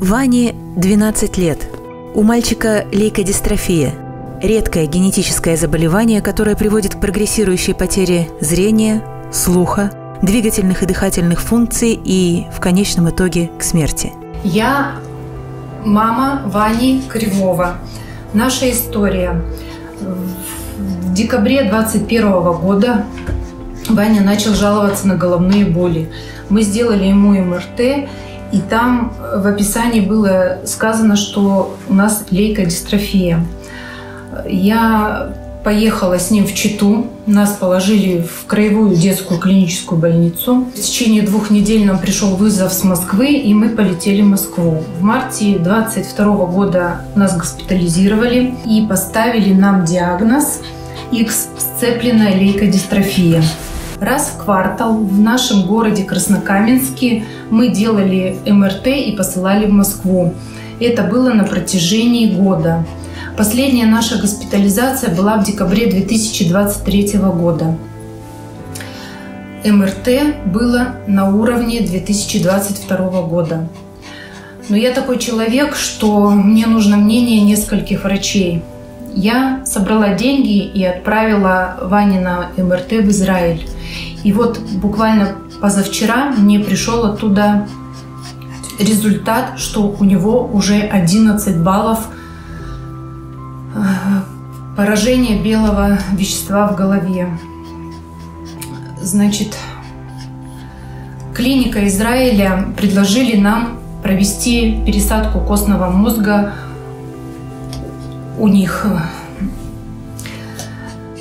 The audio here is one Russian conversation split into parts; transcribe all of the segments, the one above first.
Ване 12 лет. У мальчика лейкодистрофия – редкое генетическое заболевание, которое приводит к прогрессирующей потере зрения, слуха, двигательных и дыхательных функций и, в конечном итоге, к смерти. Я мама Вани Кривого. Наша история. В декабре 2021 года Ваня начал жаловаться на головные боли. Мы сделали ему МРТ, и там в описании было сказано, что у нас лейкодистрофия. Я поехала с ним в Читу. Нас положили в краевую детскую клиническую больницу. В течение двух недель нам пришел вызов с Москвы, и мы полетели в Москву. В марте 22 года нас госпитализировали и поставили нам диагноз X сцепленная лейкодистрофия. Раз в квартал в нашем городе Краснокаменске мы делали МРТ и посылали в Москву. Это было на протяжении года. Последняя наша госпитализация была в декабре 2023 года. МРТ было на уровне 2022 года. Но я такой человек, что мне нужно мнение нескольких врачей. Я собрала деньги и отправила Ване на МРТ в Израиль. И вот буквально позавчера мне пришел оттуда результат, что у него уже 11 баллов э, поражения белого вещества в голове. Значит, клиника Израиля предложили нам провести пересадку костного мозга у них.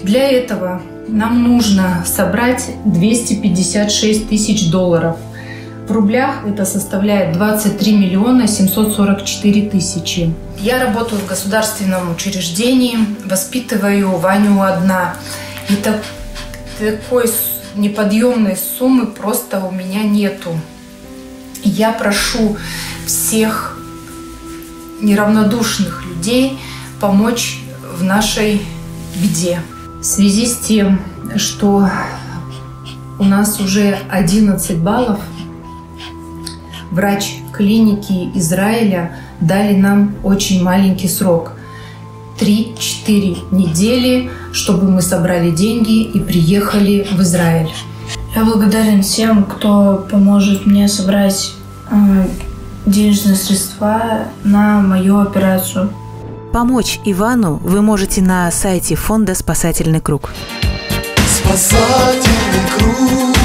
Для этого нам нужно собрать 256 тысяч долларов. В рублях это составляет 23 миллиона 744 тысячи. Я работаю в государственном учреждении, воспитываю Ваню одна. И так, такой неподъемной суммы просто у меня нету. Я прошу всех неравнодушных людей помочь в нашей беде. В связи с тем, что у нас уже 11 баллов, врач клиники Израиля дали нам очень маленький срок. 3-4 недели, чтобы мы собрали деньги и приехали в Израиль. Я благодарен всем, кто поможет мне собрать э, денежные средства на мою операцию. Помочь Ивану вы можете на сайте фонда «Спасательный круг». Спасательный круг,